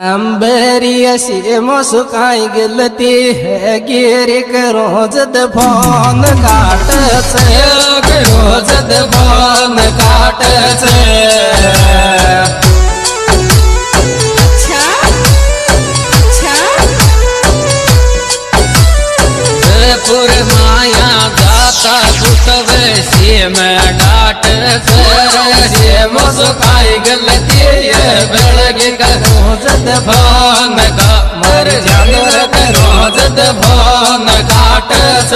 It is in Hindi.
अंबेरी अशी मुस्काई गेलती है गिरिक रोजद फ़ोन काटच रोजद फ़ोन काटच पुर माया दाता कुतवे सीम डाट से। मुस्काई गलती बेलगी का भान का मर जागरत रोजत भान काटस